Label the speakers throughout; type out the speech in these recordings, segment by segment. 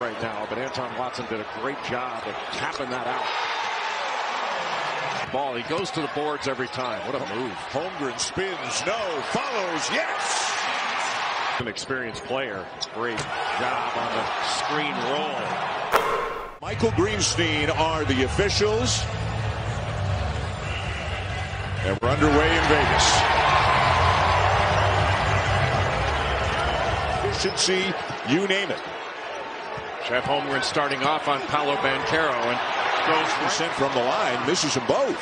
Speaker 1: right now, but Anton Watson did a great job of tapping that out. Ball, he goes to the boards every time. What a move.
Speaker 2: Holmgren spins, no, follows, yes!
Speaker 1: An experienced player. Great job on the screen roll.
Speaker 2: Michael Greenstein are the officials. And we're underway in Vegas. Efficiency, you name it.
Speaker 1: Chet Holmgren starting off on Paolo Banchero and
Speaker 2: goes percent from the line, misses them both.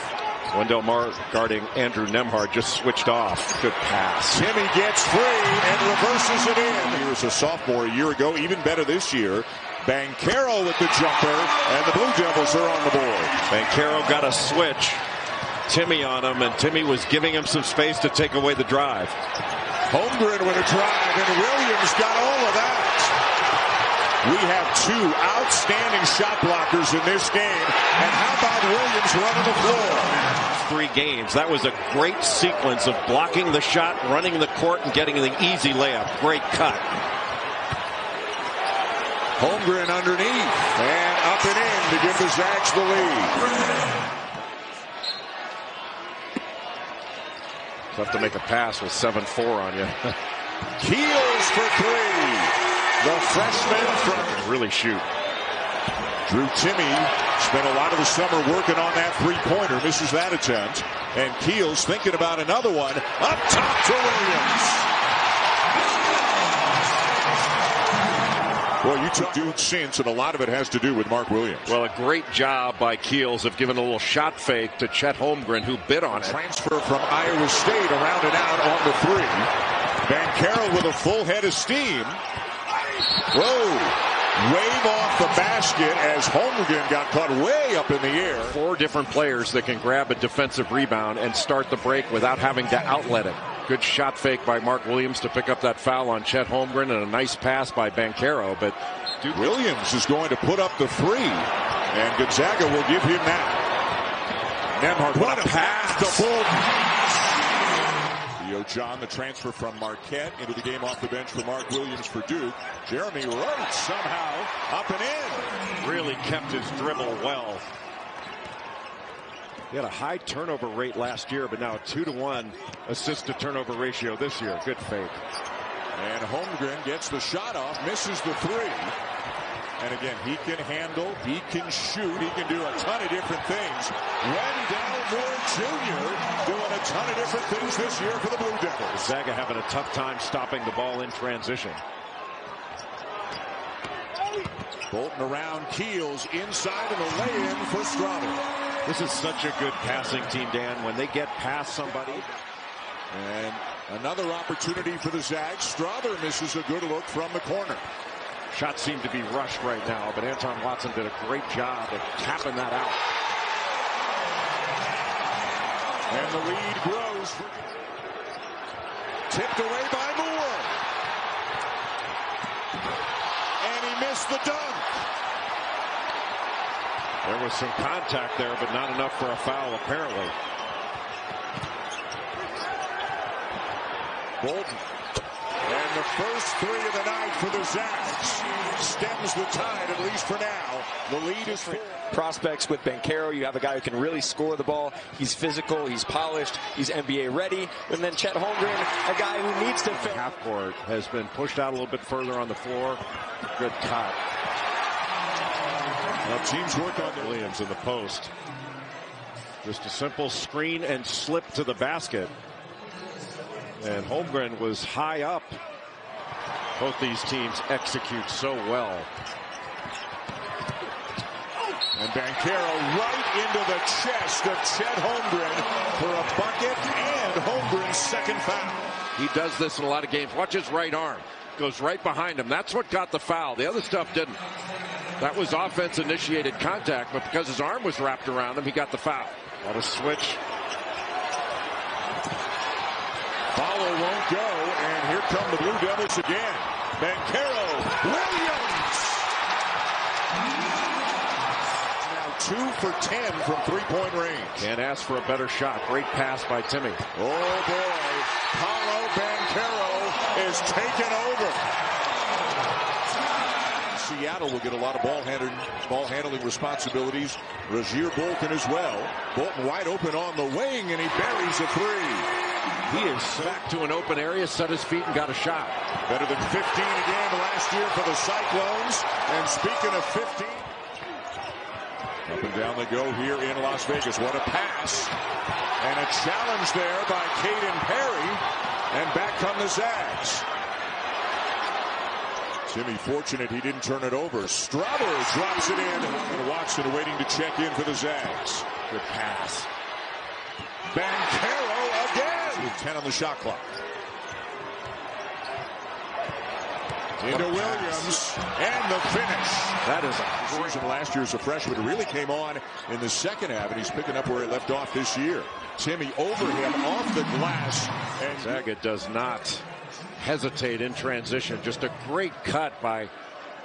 Speaker 1: Wendell Moore guarding Andrew Nembhard just switched off. Good pass.
Speaker 2: Timme gets free and reverses it in. He was a sophomore a year ago, even better this year. Banchero with the jumper, and the Blue Devils are on the board.
Speaker 1: Banchero got a switch. Timme on him, and Timme was giving him some space to take away the drive.
Speaker 2: Holmgren with a drive, and Williams got all of that. We have two outstanding shot blockers in this game. And how about Williams running the floor?
Speaker 1: Three games. That was a great sequence of blocking the shot, running the court, and getting the easy layup. Great cut.
Speaker 2: Holmgren underneath and up and in to give the Zags the lead.
Speaker 1: Tough to make a pass with 7-4 on you.
Speaker 2: Keels for three. The freshman from
Speaker 1: really shoot.
Speaker 2: Drew Timme spent a lot of the summer working on that three-pointer. Misses that attempt. And Keels thinking about another one. Up top to Williams. Well, you took Duke since, and a lot of it has to do with Mark Williams.
Speaker 1: Well, a great job by Keels of giving a little shot fake to Chet Holmgren, who bit on it.
Speaker 2: Transfer from Iowa State around and out on the three. Van Carroll with a full head of steam. Whoa. Wave off the basket as Holmgren got caught way up in the air.
Speaker 1: Four different players that can grab a defensive rebound and start the break without having to outlet it. Good shot fake by Mark Williams to pick up that foul on Chet Holmgren and a nice pass by Banchero. But
Speaker 2: Duke Williams is going to put up the three, and Gonzaga will give him that. Nembhard, what, what a pass, pass to Bolton. Theo John, the transfer from Marquette into the game off the bench for Mark Williams for Duke. Jeremy Roach somehow up and in.
Speaker 1: Really kept his dribble well. He had a high turnover rate last year, but now a two to one assist to turnover ratio this year. Good fake.
Speaker 2: And Holmgren gets the shot off, misses the three. And again, he can handle, he can shoot, he can do a ton of different things. Wendell Moore Jr. doing a ton of different things this year for the Blue Devils.
Speaker 1: Zaga having a tough time stopping the ball in transition.
Speaker 2: Bolton around Keels inside of the lay-in for Strawther.
Speaker 1: This is such a good passing team, Dan. When they get past somebody.
Speaker 2: And another opportunity for the Zags. Strawther misses a good look from the corner.
Speaker 1: Shots seem to be rushed right now, but Anton Watson did a great job of tapping that out.
Speaker 2: And the lead grows. Tipped away by Moore. And he missed the dunk.
Speaker 1: There was some contact there, but not enough for a foul, apparently.
Speaker 2: Bolton and the first three of the night for the Zags stems the tide, at least for now. The lead is four.
Speaker 3: Prospects with Banchero, you have a guy who can really score the ball. He's physical, he's polished, he's NBA ready. And then Chet Holmgren, a guy who needs to fit.
Speaker 1: Half court has been pushed out a little bit further on the floor. Good cut.
Speaker 2: Now teams work on
Speaker 1: Williams in the post. Just a simple screen and slip to the basket. And Holmgren was high up. Both these teams execute so well.
Speaker 2: And Banchero right into the chest of Chet Holmgren for a bucket and Holmgren's second foul.
Speaker 1: He does this in a lot of games. Watch his right arm. Goes right behind him. That's what got the foul. The other stuff didn't. That was offense initiated contact, but because his arm was wrapped around him, he got the foul. What a switch
Speaker 2: Follow won't go, and here come the Blue Devils again. Banchero, Williams. Now two for ten from three-point range.
Speaker 1: Can't ask for a better shot. Great pass by Timme.
Speaker 2: Oh boy, Paolo Banchero is taken over. Seattle will get a lot of ball handling, ball handling responsibilities. Rasir Bolton as well. Bolton wide open on the wing, and he buries a three.
Speaker 1: He is back to an open area, set his feet, and got a shot.
Speaker 2: Better than 15 again last year for the Cyclones. And speaking of 15, up and down they go here in Las Vegas. What a pass. And a challenge there by Caden Perry. And back come the Zags. Jimmy fortunate he didn't turn it over. Strawther drops it in. And Watson waiting to check in for the Zags.
Speaker 1: Good pass.
Speaker 2: Banchero again. With 10 on the shot clock. Into Williams and the finish.
Speaker 1: That is a
Speaker 2: season last year as a freshman. Really came on in the second half, and he's picking up where he left off this year. Timme over him off the glass. And
Speaker 1: Zaga does not hesitate in transition. Just a great cut by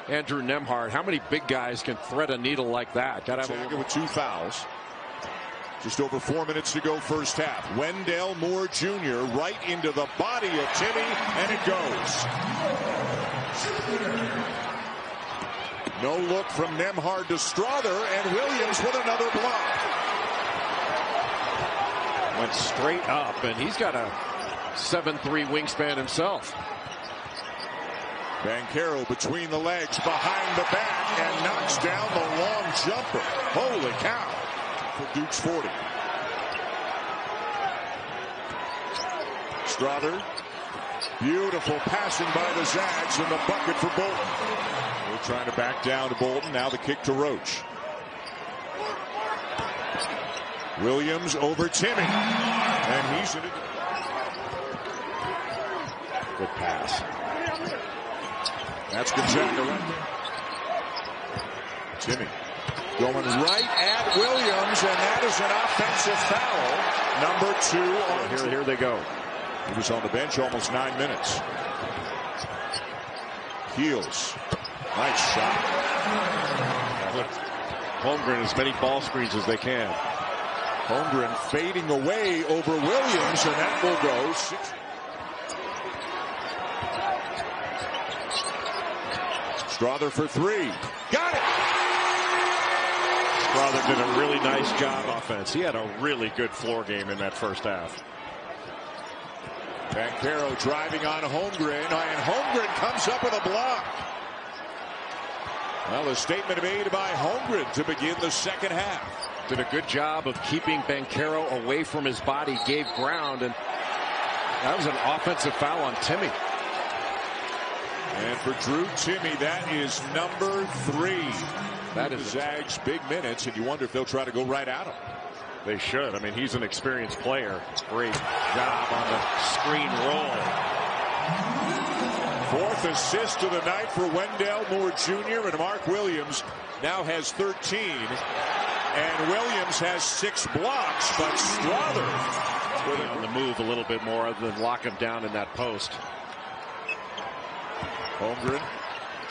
Speaker 1: Andrew Nembhard. How many big guys can thread a needle like that? Got to
Speaker 2: have a with two fouls. Just over four minutes to go first half. Wendell Moore Jr. right into the body of Timme, and it goes. No look from Nembhard to Strawther, and Williams with another block.
Speaker 1: Went straight up, and he's got a 7-3 wingspan himself.
Speaker 2: Banchero between the legs, behind the back, and knocks down the long jumper. Holy cow for Duke's 40. Strawther. Beautiful passing by the Zags in the bucket for Bolton. We're trying to back down to Bolton. Now the kick to Roach. Williams over Timme. And he's in it.
Speaker 1: Good pass.
Speaker 2: That's Gonzaga right there. Timme going right at Williams, and that is an offensive foul. Number two on
Speaker 1: here. Here they go.
Speaker 2: He was on the bench almost nine minutes. Keels. Nice shot.
Speaker 1: Holmgren as many ball screens as they can.
Speaker 2: Holmgren fading away over Williams, and that will go. Six. Strawther for three. Got
Speaker 1: Did a really nice job offense. He had a really good floor game in that first half.
Speaker 2: Banchero driving on Holmgren, and Holmgren comes up with a block. Well, a statement made by Holmgren to begin the second half.
Speaker 1: Did a good job of keeping Banchero away from his body, gave ground, and that was an offensive foul on Timme.
Speaker 2: And for Drew Timme, that is number three.
Speaker 1: That is
Speaker 2: Zags' big minutes, and you wonder if they'll try to go right at him.
Speaker 1: They should. I mean, he's an experienced player. Great job on the screen roll.
Speaker 2: Fourth assist of the night for Wendell Moore Jr. and Mark Williams now has 13. And Williams has six blocks, but Strawther
Speaker 1: on the move a little bit more than lock him down in that post.
Speaker 2: Holmgren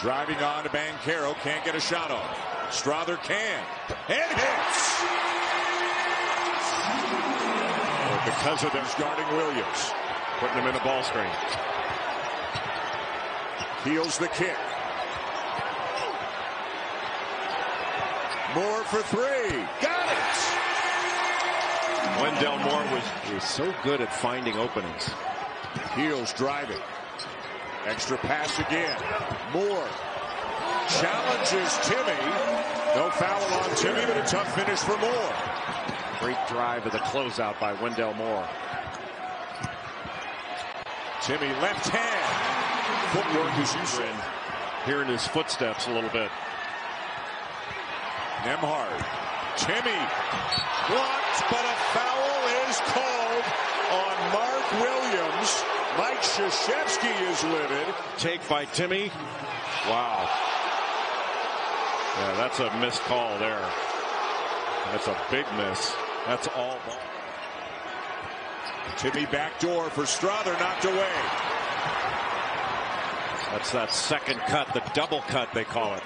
Speaker 2: driving on to Banchero, can't get a shot off. Strawther can, and hits! because of them guarding Williams.
Speaker 1: Putting him in a ball screen.
Speaker 2: Keels the kick. Moore for three. Got it!
Speaker 1: Wendell Moore was, was so good at finding openings.
Speaker 2: Keels driving. Extra pass again. Moore challenges Timme. No foul on Timme, but a tough finish for Moore.
Speaker 1: Great drive of the closeout by Wendell Moore.
Speaker 2: Timme left hand. Footwork is useful.
Speaker 1: Hearing his footsteps a little bit.
Speaker 2: Nembhard. Timme blocked, but a foul is called on Mark Williams. Mike Krzyzewski is livid.
Speaker 1: Take by Timme. Wow. Yeah, that's a missed call there. That's a big miss. That's all ball.
Speaker 2: Timme backdoor for Strother knocked away.
Speaker 1: That's that second cut, the double cut they call it.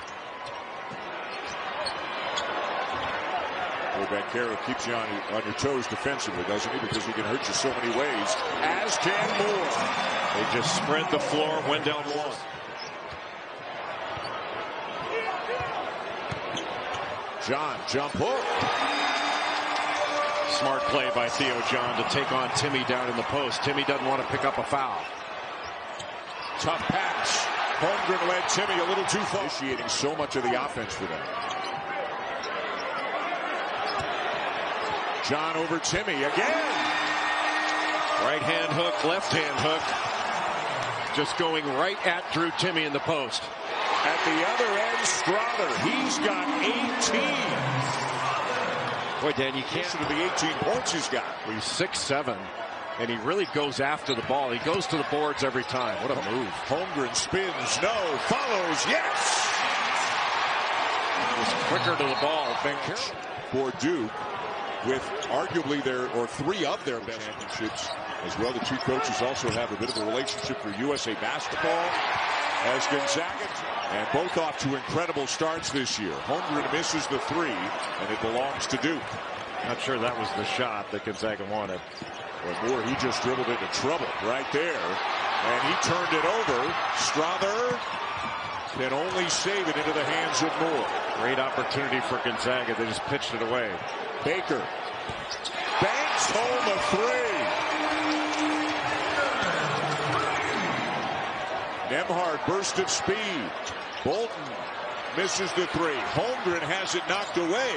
Speaker 2: Banchero keeps you on, on your toes defensively, doesn't he? Because he can hurt you so many ways. As can Moore.
Speaker 1: They just spread the floor. Wendell Moore.
Speaker 2: John, jump hook.
Speaker 1: Smart play by Theo John to take on Timme down in the post. Timme doesn't want to pick up a foul.
Speaker 2: Tough pass. Holmgren led Timme a little too far. Initiating so much of the offense for them. John over Timme again.
Speaker 1: Right hand hook, left hand hook. Just going right at Drew Timme in the post.
Speaker 2: At the other end, Strawther. He's got 18.
Speaker 1: Boy, Dan, you can't.
Speaker 2: Listen to the 18 points he's got.
Speaker 1: He's six seven, and he really goes after the ball. He goes to the boards every time. What a move.
Speaker 2: Holmgren spins, no, follows, yes.
Speaker 1: He's quicker to the ball.
Speaker 2: For Duke with arguably their, or three of their best championships as well. The two coaches also have a bit of a relationship for USA basketball as Gonzaga, and both off to incredible starts this year. Holmgren misses the three, and it belongs to Duke.
Speaker 1: Not sure that was the shot that Gonzaga wanted.
Speaker 2: Or Moore, he just dribbled into trouble right there, and he turned it over. Strawther can only save it into the hands of Moore.
Speaker 1: Great opportunity for Gonzaga. They just pitched it away.
Speaker 2: Baker banks home a three. Nembhard burst of speed. Bolton misses the three. Holmgren has it knocked away.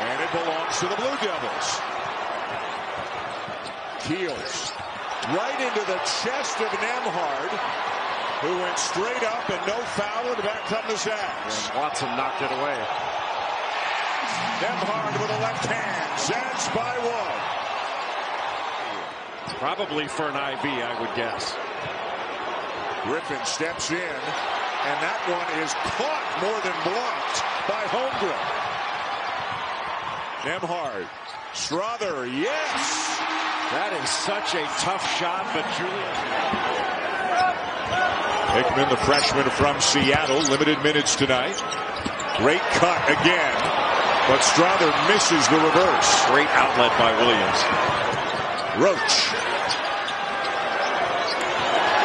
Speaker 2: And it belongs to the Blue Devils. Keels right into the chest of Nembhard, who went straight up and no foul, and back come the Zags.
Speaker 1: And Watson knocked it away.
Speaker 2: Nembhard with a left hand. Zags by one.
Speaker 1: Probably for an IV, I would guess.
Speaker 2: Griffin steps in, and that one is caught more than blocked by Holmgren. Nembhard. Strawther, yes!
Speaker 1: That is such a tough shot, but Julius.
Speaker 2: Hickman, the freshman from Seattle, limited minutes tonight. Great cut again, but Strawther misses the reverse.
Speaker 1: Great outlet by Williams.
Speaker 2: Roach.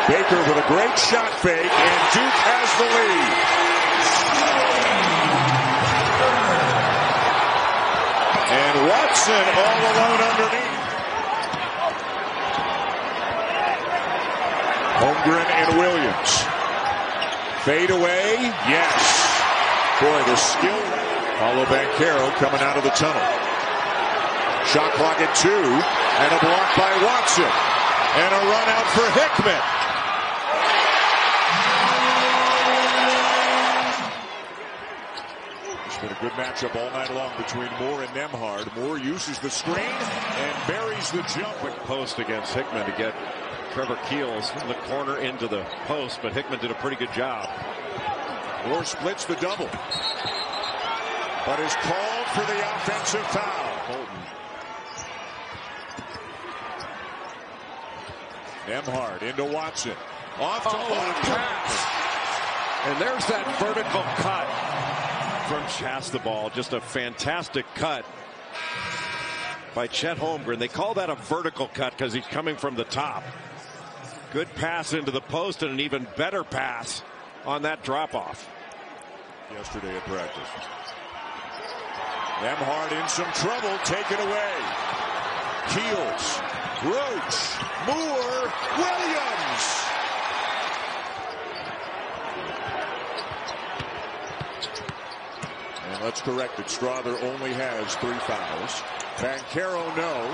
Speaker 2: Baker with a great shot fake, and Duke has the lead. And Watson all alone underneath. Holmgren and Williams. Fade away, yes. Boy, the skill. Paolo Banchero coming out of the tunnel. Shot clock at two, and a block by Watson. And a run out for Hickman. It's been a good matchup all night long between Moore and Nembhard. Moore uses the screen and buries the jump.
Speaker 1: Quick post against Hickman to get Trevor Keels in the corner into the post, but Hickman did a pretty good job.
Speaker 2: Moore splits the double. But is called for the offensive foul. Nembhard into Watson. Off to
Speaker 1: Oh,
Speaker 2: Holmgren.
Speaker 1: pass. And there's that vertical cut from Chast the ball. Just a fantastic cut by Chet Holmgren. They call that a vertical cut because he's coming from the top. Good pass into the post and an even better pass on that drop off.
Speaker 2: Yesterday at practice. Nembhard in some trouble. Taken away. Keels. Roach. Moore. Williams. And let's correct it. Strawther only has three fouls. Banchero no.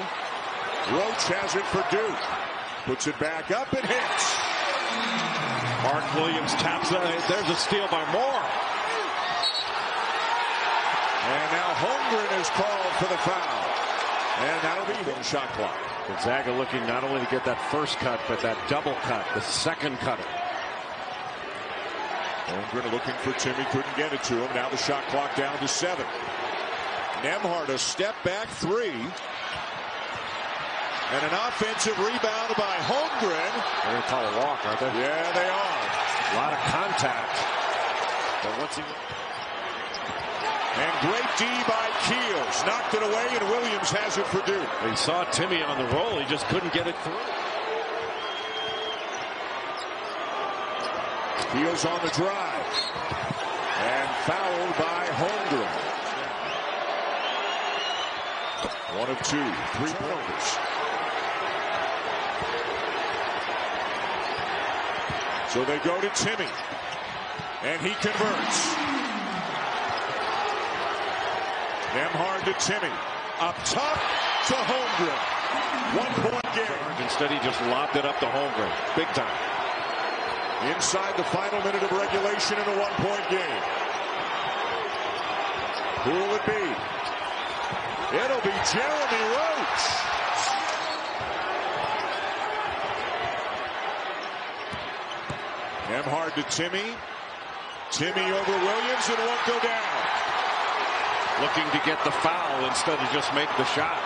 Speaker 2: Roach has it for Duke. Puts it back up and hits.
Speaker 1: Mark Williams taps it. There's a steal by Moore.
Speaker 2: And now Holmgren is called for the foul. And that'll be the shot clock.
Speaker 1: Gonzaga looking not only to get that first cut, but that double cut, the second cutter.
Speaker 2: Holmgren looking for Timme, couldn't get it to him. Now the shot clock down to seven. Nembhard a step back three. And an offensive rebound by Holmgren.
Speaker 1: They're going to call a walk, aren't they?
Speaker 2: Yeah, they are.
Speaker 1: A lot of contact. But what's he?
Speaker 2: And great D by Keels. Knocked it away, and Williams has it for Duke.
Speaker 1: He saw Timme on the roll. He just couldn't get it through.
Speaker 2: Keels on the drive. And fouled by Holmgren. One of two, three pointers. So they go to Timme. And he converts. Nembhard to Timme. Up top to Holmgren. One point game.
Speaker 1: Instead, he just lobbed it up to Holmgren. Big time.
Speaker 2: Inside the final minute of regulation in a one-point game. Who will it be? It'll be Jeremy Roach. Nembhard to Timme. Timme over Williams and won't go down.
Speaker 1: Looking to get the foul instead of just make the shot.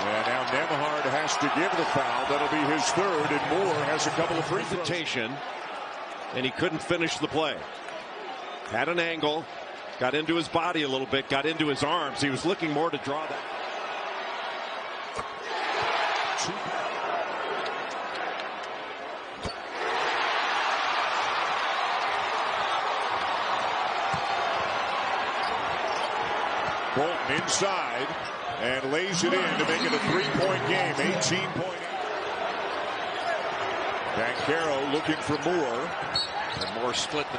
Speaker 2: And now Nembhard has to give the foul. That'll be his third, and Moore has a couple of free.
Speaker 1: And he couldn't finish the play. Had an angle, got into his body a little bit, got into his arms. He was looking more to draw that.
Speaker 2: Bolton inside and lays it in to make it a three-point game, 18 point. Banchero looking for Moore.
Speaker 1: And Moore split the.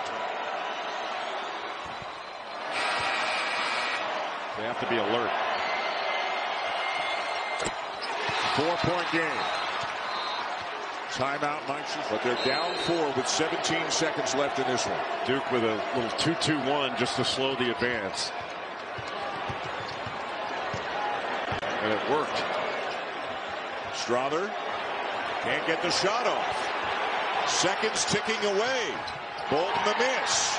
Speaker 1: They have to be alert.
Speaker 2: Four-point game. Timeout, but they're down four with 17 seconds left in this one.
Speaker 1: Duke with a little 2-2-1 just to slow the advance. And it worked.
Speaker 2: Strawther can't get the shot off. Seconds ticking away. Bolton the miss.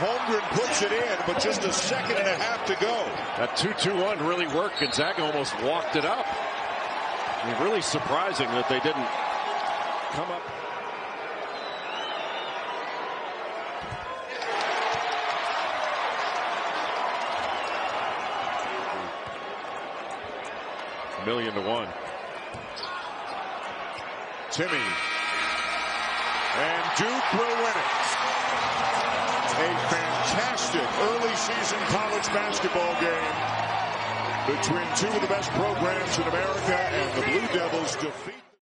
Speaker 2: Holmgren puts it in, but just a second and a half to go.
Speaker 1: That 2-2-1 really worked. Gonzaga almost walked it up. I mean, really surprising that they didn't come up. Million to one.
Speaker 2: Timme. And Duke will win it. A fantastic early season college basketball game between two of the best programs in America and the Blue Devils defeat.